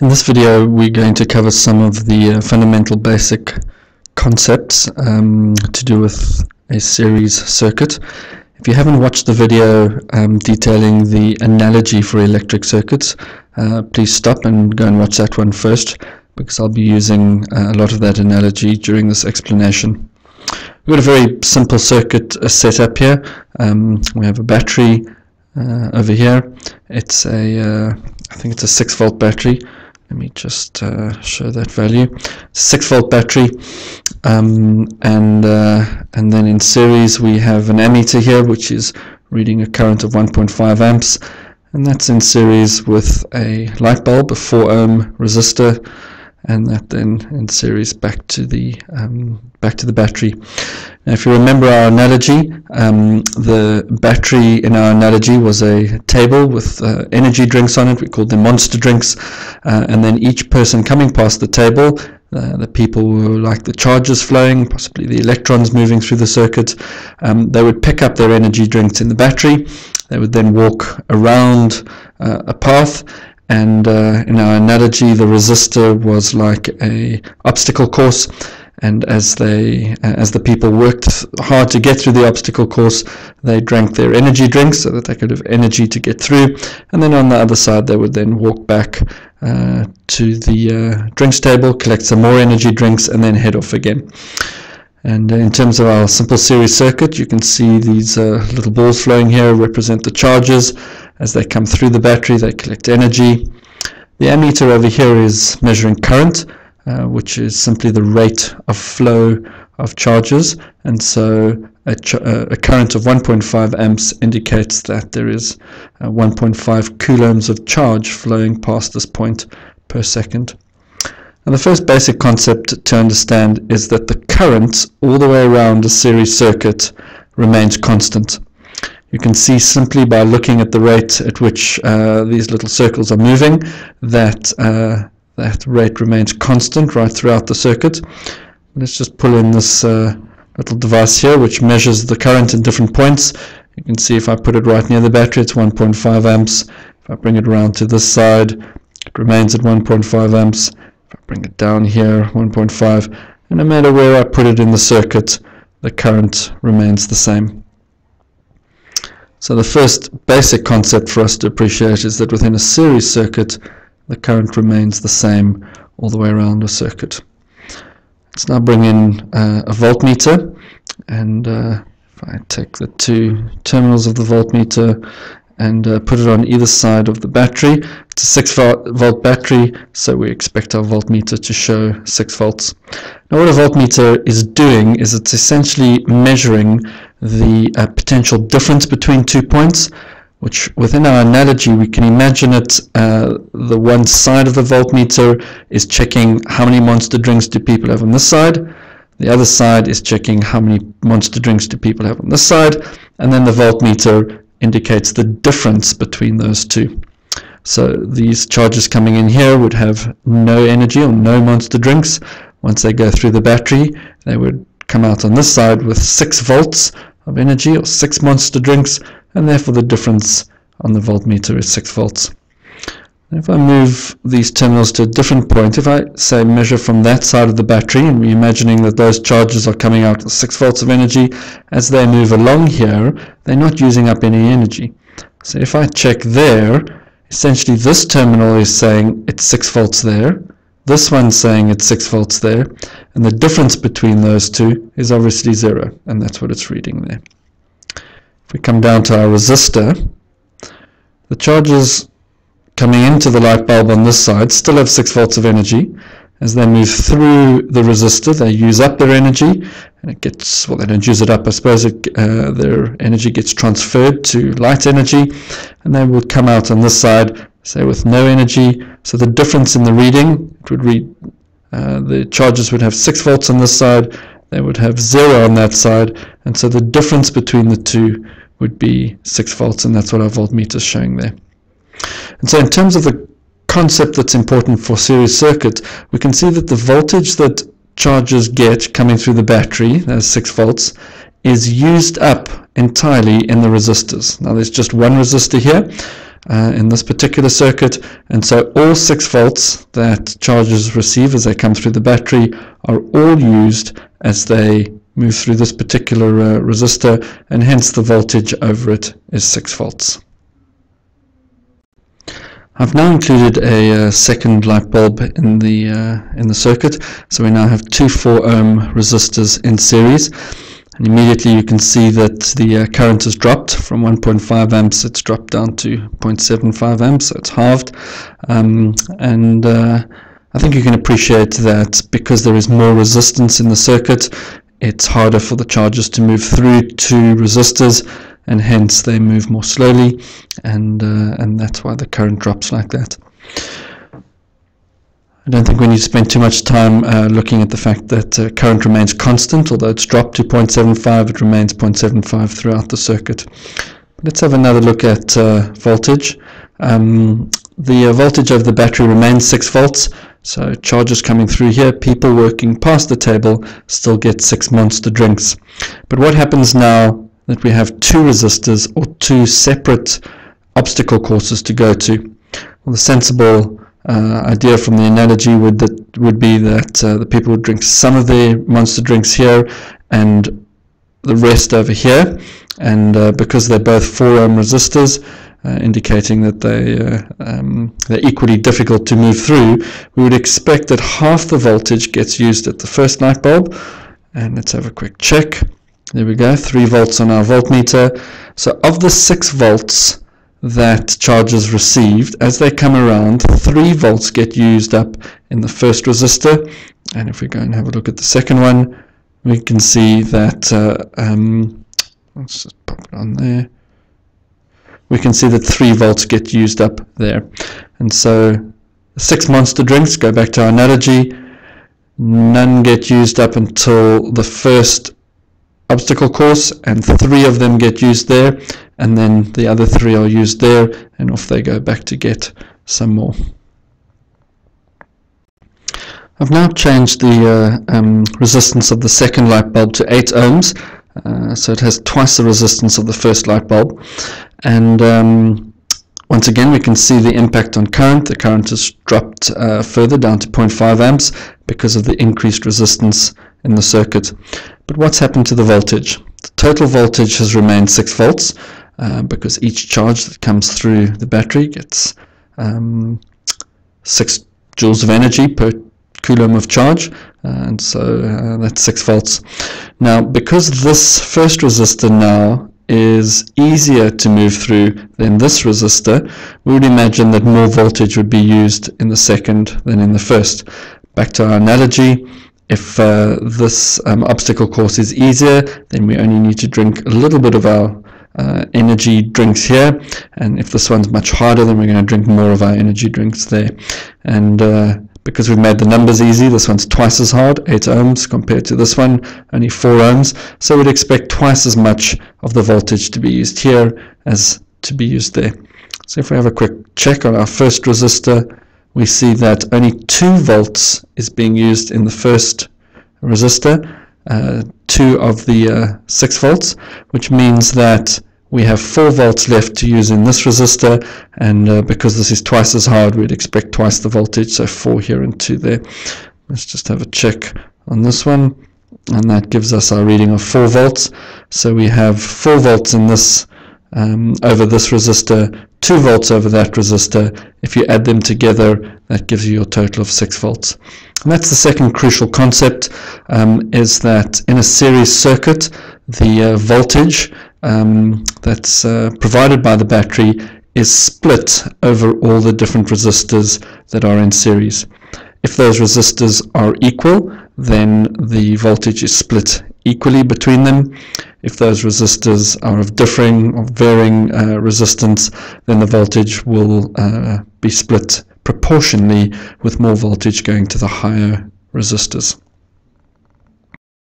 In this video we're going to cover some of the uh, fundamental basic concepts um, to do with a series circuit. If you haven't watched the video um, detailing the analogy for electric circuits, uh, please stop and go and watch that one first because I'll be using uh, a lot of that analogy during this explanation. We've got a very simple circuit uh, set up here. Um, we have a battery uh, over here. It's a, uh, I think it's a 6 volt battery let me just uh, show that value. 6 volt battery um, and uh, and then in series we have an ammeter here which is reading a current of 1.5 amps and that's in series with a light bulb, a 4 ohm resistor and that then in series back to the um, back to the battery. Now, if you remember our analogy, um, the battery in our analogy was a table with uh, energy drinks on it. We called them monster drinks, uh, and then each person coming past the table. Uh, the people were like the charges flowing, possibly the electrons moving through the circuit. Um, they would pick up their energy drinks in the battery. They would then walk around uh, a path and uh, in our analogy the resistor was like a obstacle course. And as they as the people worked hard to get through the obstacle course they drank their energy drinks so that they could have energy to get through. And then on the other side they would then walk back uh, to the uh, drinks table collect some more energy drinks and then head off again. And in terms of our simple series circuit, you can see these uh, little balls flowing here represent the charges. As they come through the battery, they collect energy. The ammeter over here is measuring current, uh, which is simply the rate of flow of charges. And so a, ch uh, a current of 1.5 amps indicates that there is uh, 1.5 coulombs of charge flowing past this point per second. And the first basic concept to understand is that the current all the way around a series circuit remains constant. You can see simply by looking at the rate at which uh, these little circles are moving that uh, that rate remains constant right throughout the circuit. Let's just pull in this uh, little device here which measures the current in different points. You can see if I put it right near the battery it's 1.5 amps. If I bring it around to this side it remains at 1.5 amps. If I bring it down here, 1.5, and no matter where I put it in the circuit, the current remains the same. So the first basic concept for us to appreciate is that within a series circuit, the current remains the same all the way around a circuit. Let's now bring in uh, a voltmeter, and uh, if I take the two terminals of the voltmeter and uh, put it on either side of the battery. It's a 6 volt battery, so we expect our voltmeter to show 6 volts. Now what a voltmeter is doing is it's essentially measuring the uh, potential difference between two points, which within our analogy we can imagine it, uh, the one side of the voltmeter is checking how many monster drinks do people have on this side, the other side is checking how many monster drinks do people have on this side, and then the voltmeter indicates the difference between those two. So these charges coming in here would have no energy or no monster drinks. Once they go through the battery, they would come out on this side with 6 volts of energy or 6 monster drinks, and therefore the difference on the voltmeter is 6 volts. If I move these terminals to a different point, if I say measure from that side of the battery, and imagining that those charges are coming out with 6 volts of energy, as they move along here, they're not using up any energy. So if I check there, essentially this terminal is saying it's 6 volts there, this one's saying it's 6 volts there, and the difference between those two is obviously 0, and that's what it's reading there. If we come down to our resistor, the charges coming into the light bulb on this side still have 6 volts of energy. As they move through the resistor, they use up their energy, and it gets, well, they don't use it up, I suppose it, uh, their energy gets transferred to light energy, and they would come out on this side, say, with no energy. So the difference in the reading, it would read, uh, the charges would have 6 volts on this side, they would have 0 on that side, and so the difference between the two would be 6 volts, and that's what our voltmeter is showing there. And so in terms of the concept that's important for series circuits, we can see that the voltage that charges get coming through the battery, that's 6 volts, is used up entirely in the resistors. Now there's just one resistor here, uh, in this particular circuit and so all 6 volts that chargers receive as they come through the battery are all used as they move through this particular uh, resistor and hence the voltage over it is 6 volts. I've now included a uh, second light bulb in the uh, in the circuit. So we now have two 4 ohm resistors in series. And immediately you can see that the uh, current has dropped. From 1.5 amps it's dropped down to 0.75 amps so it's halved. Um, and uh, I think you can appreciate that because there is more resistance in the circuit it's harder for the charges to move through to resistors and hence they move more slowly and uh, and that's why the current drops like that. I don't think we need to spend too much time uh, looking at the fact that uh, current remains constant although it's dropped to 0.75 it remains 0.75 throughout the circuit. Let's have another look at uh, voltage. Um, the uh, voltage of the battery remains 6 volts so charges coming through here, people working past the table still get six monster drinks. But what happens now that we have two resistors or two separate obstacle courses to go to? Well, the sensible uh, idea from the analogy would that would be that uh, the people would drink some of their monster drinks here and the rest over here and uh, because they're both 4 ohm resistors uh, indicating that they, uh, um, they're equally difficult to move through, we would expect that half the voltage gets used at the first light bulb. And let's have a quick check. There we go, 3 volts on our voltmeter. So of the 6 volts that charges received, as they come around, 3 volts get used up in the first resistor. And if we go and have a look at the second one, we can see that, uh, um, let's just pop it on there we can see that 3 volts get used up there. And so six monster drinks, go back to our analogy, none get used up until the first obstacle course and three of them get used there and then the other three are used there and off they go back to get some more. I've now changed the uh, um, resistance of the second light bulb to 8 ohms uh, so it has twice the resistance of the first light bulb. And um, once again we can see the impact on current. The current has dropped uh, further down to 0.5 amps because of the increased resistance in the circuit but what's happened to the voltage the total voltage has remained 6 volts uh, because each charge that comes through the battery gets um, 6 joules of energy per coulomb of charge and so uh, that's 6 volts now because this first resistor now is easier to move through than this resistor, we would imagine that more voltage would be used in the second than in the first. Back to our analogy, if uh, this um, obstacle course is easier, then we only need to drink a little bit of our uh, energy drinks here, and if this one's much harder, then we're going to drink more of our energy drinks there. And uh, because we've made the numbers easy, this one's twice as hard, 8 ohms, compared to this one, only 4 ohms. So we'd expect twice as much of the voltage to be used here as to be used there. So if we have a quick check on our first resistor, we see that only 2 volts is being used in the first resistor, uh, 2 of the uh, 6 volts, which means that we have 4 volts left to use in this resistor and uh, because this is twice as hard we'd expect twice the voltage so 4 here and 2 there. Let's just have a check on this one and that gives us our reading of 4 volts. So we have 4 volts in this um, over this resistor 2 volts over that resistor if you add them together that gives you your total of 6 volts and that's the second crucial concept um, is that in a series circuit the uh, voltage um, that's uh, provided by the battery is split over all the different resistors that are in series. If those resistors are equal, then the voltage is split equally between them. If those resistors are of differing or varying uh, resistance, then the voltage will uh, be split proportionally with more voltage going to the higher resistors.